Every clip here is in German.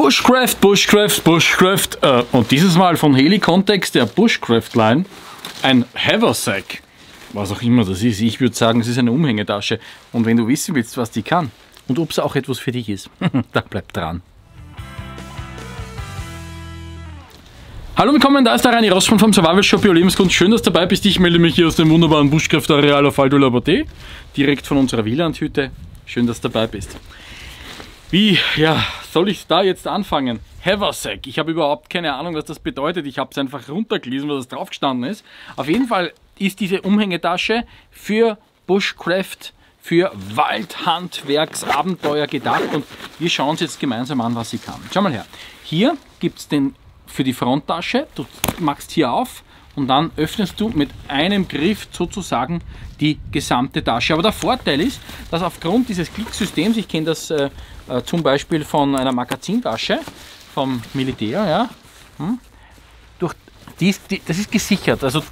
Bushcraft, Bushcraft, Bushcraft äh, und dieses Mal von Heli Context der Bushcraft Line ein Haversack. Was auch immer das ist. Ich würde sagen, es ist eine Umhängetasche. Und wenn du wissen willst, was die kann und ob es auch etwas für dich ist, dann bleib dran. Hallo willkommen, da ist der Reini Rossmann vom Survival Shop Bio Lebenskunst. Schön, dass du dabei bist. Ich melde mich hier aus dem wunderbaren Buschkraftareal auf Aldo Laboté, direkt von unserer Wielandhütte. Schön, dass du dabei bist. Wie, ja, soll ich da jetzt anfangen? Haversack. Ich habe überhaupt keine Ahnung, was das bedeutet. Ich habe es einfach runtergelesen, was drauf gestanden ist. Auf jeden Fall ist diese Umhängetasche für Bushcraft, für Waldhandwerksabenteuer gedacht und wir schauen uns jetzt gemeinsam an, was sie kann. Schau mal her. Hier gibt es den für die Fronttasche. Du machst hier auf und dann öffnest du mit einem Griff sozusagen die gesamte Tasche. Aber der Vorteil ist, dass aufgrund dieses Klicksystems, ich kenne das äh, zum Beispiel von einer Magazintasche vom Militär, ja, hm, durch die ist, die, das ist gesichert, also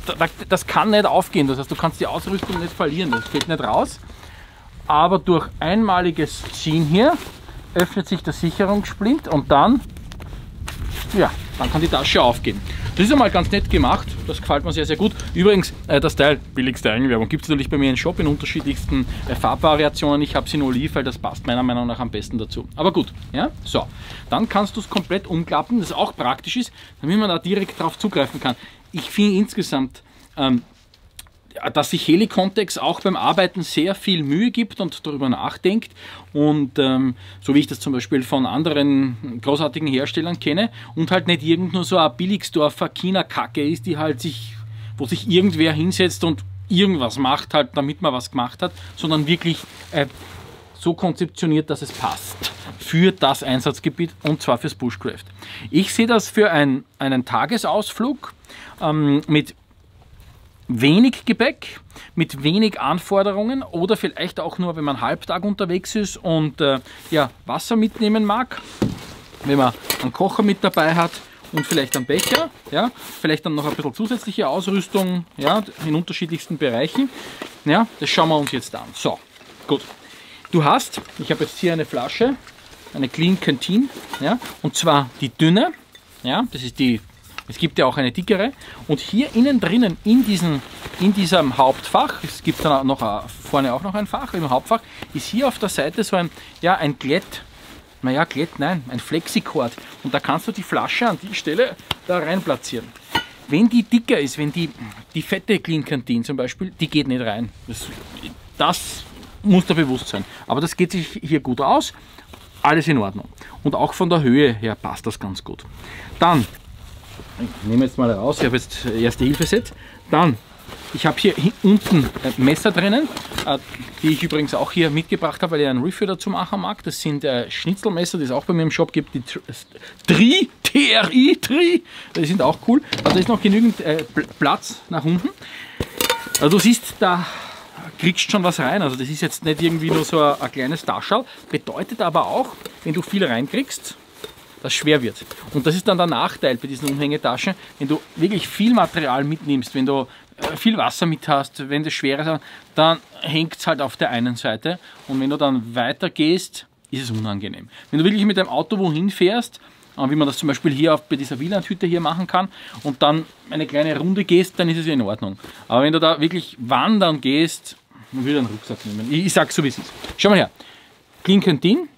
das kann nicht aufgehen, das heißt du kannst die Ausrüstung nicht verlieren, das geht nicht raus. Aber durch einmaliges Ziehen hier öffnet sich der Sicherungssplint und dann ja, dann kann die Tasche aufgehen. Das ist einmal ganz nett gemacht, das gefällt mir sehr, sehr gut. Übrigens, äh, das Teil, billigste Eigenwerbung, gibt es natürlich bei mir im Shop in unterschiedlichsten äh, Farbvariationen. Ich habe es in Oliv, weil das passt meiner Meinung nach am besten dazu. Aber gut, ja, so. Dann kannst du es komplett umklappen, das auch praktisch ist, damit man da direkt drauf zugreifen kann. Ich finde insgesamt ähm, dass sich Helicontex auch beim Arbeiten sehr viel Mühe gibt und darüber nachdenkt. Und ähm, so wie ich das zum Beispiel von anderen großartigen Herstellern kenne und halt nicht irgend nur so ein Billigsdorfer China-Kacke ist, die halt sich, wo sich irgendwer hinsetzt und irgendwas macht, halt, damit man was gemacht hat, sondern wirklich äh, so konzeptioniert, dass es passt für das Einsatzgebiet und zwar fürs Bushcraft. Ich sehe das für ein, einen Tagesausflug ähm, mit wenig Gepäck, mit wenig Anforderungen oder vielleicht auch nur, wenn man Halbtag unterwegs ist und äh, ja, Wasser mitnehmen mag, wenn man einen Kocher mit dabei hat und vielleicht einen Becher, ja, vielleicht dann noch ein bisschen zusätzliche Ausrüstung ja, in unterschiedlichsten Bereichen. Ja, das schauen wir uns jetzt an. So, gut. Du hast, ich habe jetzt hier eine Flasche, eine Clean Canteen, ja, und zwar die dünne, ja, das ist die es gibt ja auch eine dickere. Und hier innen drinnen, in, diesen, in diesem Hauptfach, es gibt dann noch vorne auch noch ein Fach im Hauptfach, ist hier auf der Seite so ein, ja, ein Glätt, naja, Glätt, nein, ein Flexicord. Und da kannst du die Flasche an die Stelle da rein platzieren. Wenn die dicker ist, wenn die, die fette Clean Canteen zum Beispiel, die geht nicht rein. Das, das muss da bewusst sein. Aber das geht sich hier gut aus. Alles in Ordnung. Und auch von der Höhe her passt das ganz gut. Dann ich nehme jetzt mal raus, ich habe jetzt erste Hilfe-Set. Dann, ich habe hier unten Messer drinnen, äh, die ich übrigens auch hier mitgebracht habe, weil ich ein Review dazu machen mag. Das sind äh, Schnitzelmesser, die es auch bei mir im Shop gibt, die Tri, TRI, Tri, die sind auch cool. Also da ist noch genügend äh, Platz nach unten. Also du siehst, da kriegst schon was rein. Also das ist jetzt nicht irgendwie nur so ein, ein kleines Taschel. Bedeutet aber auch, wenn du viel reinkriegst, das schwer wird. Und das ist dann der Nachteil bei diesen Umhängetaschen, wenn du wirklich viel Material mitnimmst, wenn du äh, viel Wasser mit hast, wenn das schwer ist, dann hängt es halt auf der einen Seite und wenn du dann weiter gehst, ist es unangenehm. Wenn du wirklich mit deinem Auto wohin fährst, äh, wie man das zum Beispiel hier bei dieser Wielandhütte hier machen kann und dann eine kleine Runde gehst, dann ist es in Ordnung. Aber wenn du da wirklich wandern gehst, würde ich einen Rucksack nehmen. Ich, ich sag's so wie es ist. Schau mal her. Klinkentin,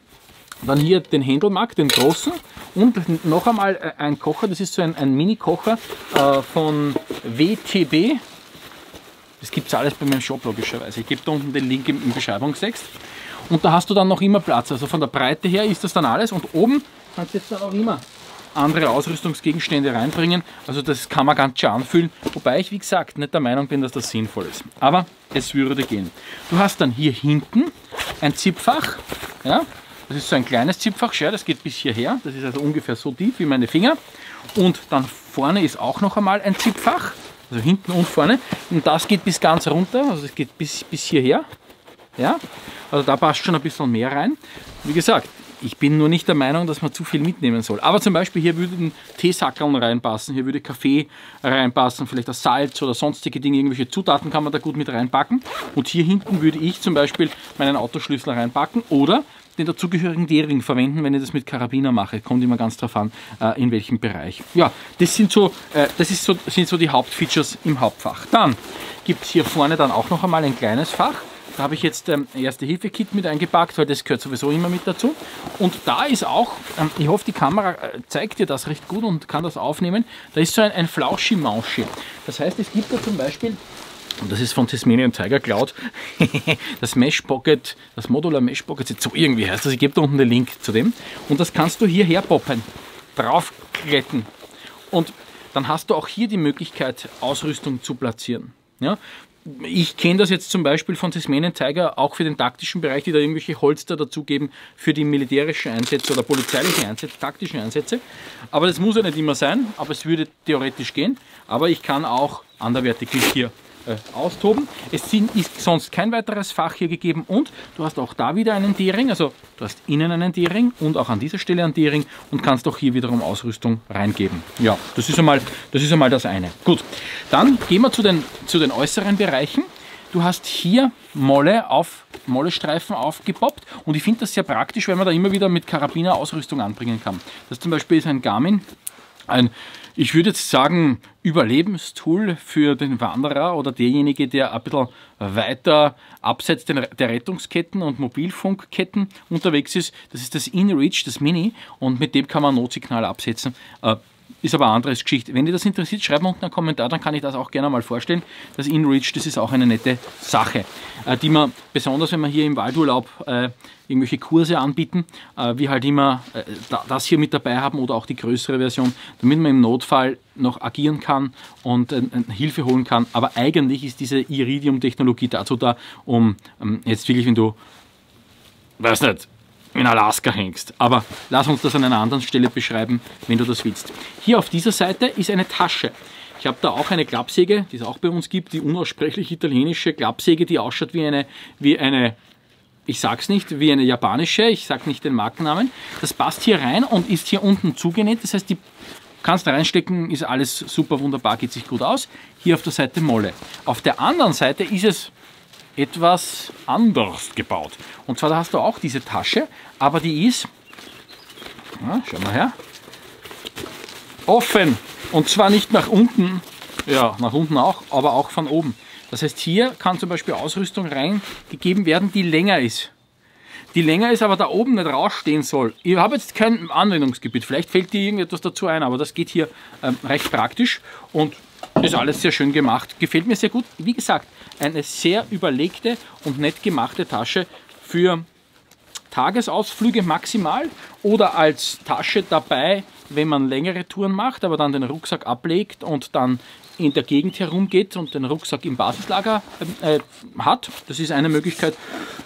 dann hier den Händelmark, den großen und noch einmal äh, ein Kocher, das ist so ein, ein Mini-Kocher äh, von WTB. Das gibt es alles bei meinem Shop logischerweise. Ich gebe da unten den Link im, im Beschreibungstext. Und da hast du dann noch immer Platz. Also von der Breite her ist das dann alles. Und oben kannst du jetzt dann auch immer andere Ausrüstungsgegenstände reinbringen. Also das kann man ganz schön anfühlen. Wobei ich, wie gesagt, nicht der Meinung bin, dass das sinnvoll ist. Aber es würde gehen. Du hast dann hier hinten ein Zipfach. Ja, das ist so ein kleines Zipfach, das geht bis hierher. Das ist also ungefähr so tief wie meine Finger. Und dann vorne ist auch noch einmal ein Zipfach, also hinten und vorne. Und das geht bis ganz runter, also es geht bis, bis hierher. Ja, also da passt schon ein bisschen mehr rein. Wie gesagt, ich bin nur nicht der Meinung, dass man zu viel mitnehmen soll. Aber zum Beispiel hier würden Teesackeln reinpassen, hier würde Kaffee reinpassen, vielleicht das Salz oder sonstige Dinge, irgendwelche Zutaten kann man da gut mit reinpacken. Und hier hinten würde ich zum Beispiel meinen Autoschlüssel reinpacken oder den dazugehörigen D-Ring verwenden, wenn ich das mit Karabiner mache. Kommt immer ganz drauf an, äh, in welchem Bereich. Ja, das sind so, äh, das ist so, sind so die Hauptfeatures im Hauptfach. Dann gibt es hier vorne dann auch noch einmal ein kleines Fach. Da habe ich jetzt ähm, Erste-Hilfe-Kit mit eingepackt, weil das gehört sowieso immer mit dazu. Und da ist auch, ähm, ich hoffe, die Kamera äh, zeigt dir das recht gut und kann das aufnehmen. Da ist so ein, ein Flauschi-Mauschi. Das heißt, es gibt da zum Beispiel und das ist von Tasmanian Tiger Cloud, das Mesh Pocket, das Modular Mesh Pocket, so irgendwie heißt das. Ich gebe da unten den Link zu dem. Und das kannst du hierher poppen, draufkletten. Und dann hast du auch hier die Möglichkeit, Ausrüstung zu platzieren. Ja? Ich kenne das jetzt zum Beispiel von Tasmanian Tiger auch für den taktischen Bereich, die da irgendwelche Holster dazugeben für die militärischen Einsätze oder polizeilichen Einsätze, taktischen Einsätze. Aber das muss ja nicht immer sein, aber es würde theoretisch gehen. Aber ich kann auch anderwertig hier äh, austoben. Es ist sonst kein weiteres Fach hier gegeben und du hast auch da wieder einen D-Ring, also du hast innen einen D-Ring und auch an dieser Stelle einen D-Ring und kannst auch hier wiederum Ausrüstung reingeben. Ja, das ist einmal das, ist einmal das eine. Gut, dann gehen wir zu den, zu den äußeren Bereichen. Du hast hier Molle auf Mollestreifen aufgepoppt und ich finde das sehr praktisch, weil man da immer wieder mit Karabiner Ausrüstung anbringen kann. Das zum Beispiel ist ein Garmin, ein ich würde jetzt sagen, Überlebenstool für den Wanderer oder derjenige, der ein bisschen weiter abseits der Rettungsketten und Mobilfunkketten unterwegs ist. Das ist das InReach, das Mini, und mit dem kann man Notsignal absetzen. Äh, ist aber eine andere Geschichte. Wenn dir das interessiert, schreib mir unten einen Kommentar, dann kann ich das auch gerne mal vorstellen. Das InReach, das ist auch eine nette Sache, äh, die man, besonders wenn man hier im Waldurlaub äh, irgendwelche Kurse anbieten, äh, wie halt immer das hier mit dabei haben oder auch die größere Version, damit man im Notfall noch agieren kann und Hilfe holen kann. Aber eigentlich ist diese Iridium-Technologie dazu da, um ähm, jetzt wirklich, wenn du, weiß nicht, in Alaska hängst. Aber lass uns das an einer anderen Stelle beschreiben, wenn du das willst. Hier auf dieser Seite ist eine Tasche. Ich habe da auch eine Klappsäge, die es auch bei uns gibt, die unaussprechlich italienische Klappsäge, die ausschaut wie eine, wie eine ich sag's nicht, wie eine japanische, ich sag nicht den Markennamen. Das passt hier rein und ist hier unten zugenäht. Das heißt, die kannst da reinstecken, ist alles super wunderbar, geht sich gut aus. Hier auf der Seite Molle. Auf der anderen Seite ist es etwas anders gebaut. Und zwar da hast du auch diese Tasche, aber die ist, ja, schau mal her, offen. Und zwar nicht nach unten, ja, nach unten auch, aber auch von oben. Das heißt, hier kann zum Beispiel Ausrüstung reingegeben werden, die länger ist. Die länger ist, aber da oben nicht rausstehen soll. Ich habe jetzt kein Anwendungsgebiet. Vielleicht fällt dir irgendetwas dazu ein, aber das geht hier ähm, recht praktisch und ist alles sehr schön gemacht. Gefällt mir sehr gut. Wie gesagt, eine sehr überlegte und nett gemachte Tasche für Tagesausflüge maximal oder als Tasche dabei, wenn man längere Touren macht, aber dann den Rucksack ablegt und dann in der Gegend herumgeht und den Rucksack im Basislager äh, hat. Das ist eine Möglichkeit.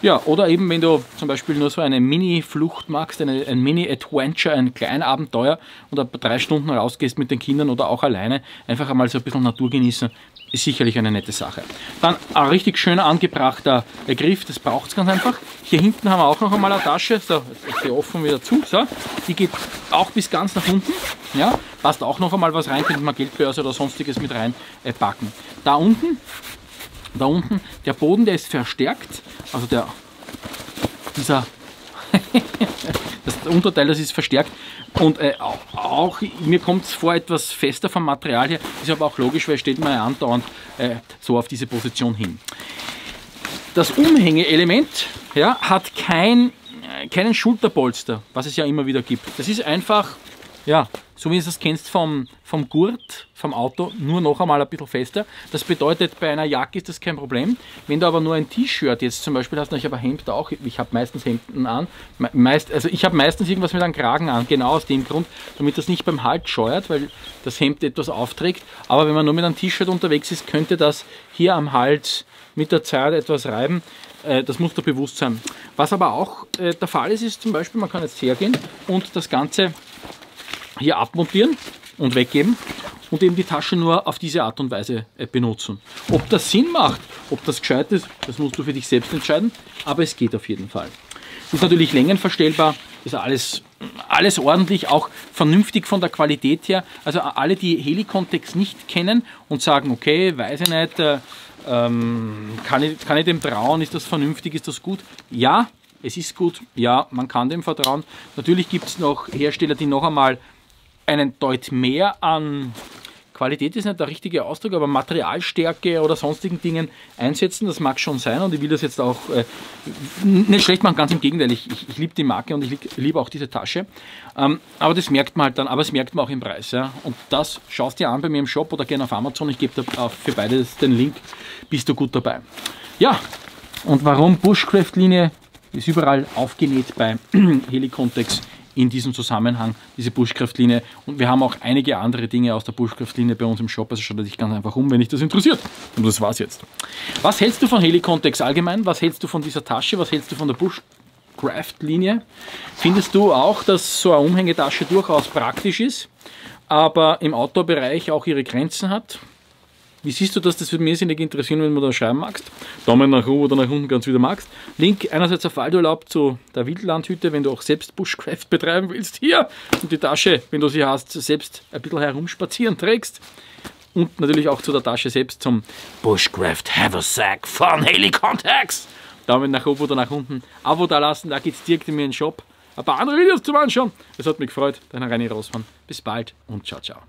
Ja, oder eben, wenn du zum Beispiel nur so eine Mini-Flucht magst, eine, ein Mini-Adventure, ein Kleinabenteuer und ein paar drei Stunden rausgehst mit den Kindern oder auch alleine, einfach einmal so ein bisschen Natur genießen, ist sicherlich eine nette Sache. Dann ein richtig schön angebrachter Griff, das braucht es ganz einfach. Hier hinten haben wir auch noch einmal eine Tasche, so, die offen wieder zu, so. die geht auch bis ganz nach unten, ja, passt auch noch einmal was rein, könnte man Geldbörse oder sonstiges mit reinpacken. Äh, da unten, da unten, der Boden, der ist verstärkt, also der, dieser, das Unterteil, das ist verstärkt und äh, auch, mir kommt es vor, etwas fester vom Material her. Ist aber auch logisch, weil steht man ja andauernd äh, so auf diese Position hin. Das Umhängeelement ja, hat kein, äh, keinen Schulterpolster, was es ja immer wieder gibt. Das ist einfach ja, so wie du es kennst vom, vom Gurt, vom Auto, nur noch einmal ein bisschen fester. Das bedeutet, bei einer Jacke ist das kein Problem. Wenn du aber nur ein T-Shirt jetzt zum Beispiel hast, ich habe ein Hemd auch, ich habe meistens Hemden an, meist, also ich habe meistens irgendwas mit einem Kragen an, genau aus dem Grund, damit das nicht beim Halt scheuert, weil das Hemd etwas aufträgt. Aber wenn man nur mit einem T-Shirt unterwegs ist, könnte das hier am Hals mit der Zeit etwas reiben. Äh, das muss da bewusst sein. Was aber auch äh, der Fall ist, ist zum Beispiel, man kann jetzt hergehen und das Ganze hier abmontieren und weggeben und eben die Tasche nur auf diese Art und Weise äh, benutzen. Ob das Sinn macht, ob das gescheit ist, das musst du für dich selbst entscheiden, aber es geht auf jeden Fall. Ist natürlich längenverstellbar, ist alles, alles ordentlich, auch vernünftig von der Qualität her. Also alle, die Helikontext nicht kennen und sagen, okay, weiß ich nicht, äh, ähm, kann, ich, kann ich dem trauen, ist das vernünftig, ist das gut? Ja, es ist gut, ja, man kann dem vertrauen. Natürlich gibt es noch Hersteller, die noch einmal einen Deut mehr an Qualität ist nicht der richtige Ausdruck, aber Materialstärke oder sonstigen Dingen einsetzen, das mag schon sein und ich will das jetzt auch äh, nicht schlecht machen, ganz im Gegenteil, ich, ich, ich liebe die Marke und ich liebe auch diese Tasche, ähm, aber das merkt man halt dann, aber es merkt man auch im Preis. Ja? Und das schaust dir an bei mir im Shop oder gerne auf Amazon, ich gebe da für beides den Link, bist du gut dabei. Ja, und warum Bushcraft-Linie ist überall aufgenäht bei Helicontex in diesem Zusammenhang, diese Bushcraft-Linie. Und wir haben auch einige andere Dinge aus der Bushcraft-Linie bei uns im Shop, also schaut dich ganz einfach um, wenn dich das interessiert. Und das war's jetzt. Was hältst du von Helicontex allgemein? Was hältst du von dieser Tasche? Was hältst du von der Bushcraft-Linie? Findest du auch, dass so eine Umhängetasche durchaus praktisch ist, aber im Outdoor-Bereich auch ihre Grenzen hat? Wie siehst du das? Das würde mich irrsinnig interessieren, wenn du da schreiben magst. Daumen nach oben oder nach unten, ganz wieder magst. Link einerseits auf Waldurlaub zu der Wildlandhütte, wenn du auch selbst Bushcraft betreiben willst, hier. Und die Tasche, wenn du sie hast, selbst ein bisschen herumspazieren trägst. Und natürlich auch zu der Tasche selbst zum Bushcraft Haversack von Contacts. Daumen nach oben oder nach unten. Abo da lassen, da geht es direkt in meinen Shop. Ein paar andere Videos zum Anschauen. Es hat mich gefreut. Dein Reini Rossmann. Bis bald und ciao, ciao.